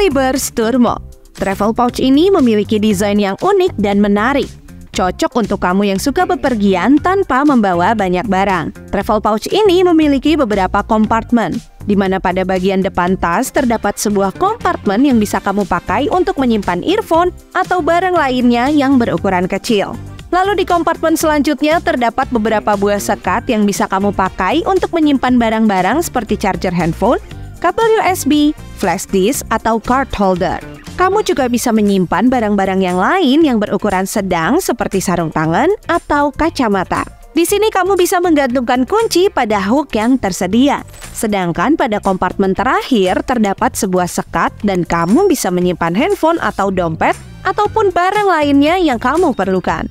Trolleybus Turbo. Travel pouch ini memiliki desain yang unik dan menarik. Cocok untuk kamu yang suka bepergian tanpa membawa banyak barang. Travel pouch ini memiliki beberapa kompartemen, di mana pada bagian depan tas terdapat sebuah kompartemen yang bisa kamu pakai untuk menyimpan earphone atau barang lainnya yang berukuran kecil. Lalu di kompartemen selanjutnya terdapat beberapa buah sekat yang bisa kamu pakai untuk menyimpan barang-barang seperti charger handphone, kabel USB, flash disk, atau card holder. Kamu juga bisa menyimpan barang-barang yang lain yang berukuran sedang seperti sarung tangan atau kacamata. Di sini kamu bisa menggantungkan kunci pada hook yang tersedia. Sedangkan pada kompartemen terakhir terdapat sebuah sekat dan kamu bisa menyimpan handphone atau dompet ataupun barang lainnya yang kamu perlukan.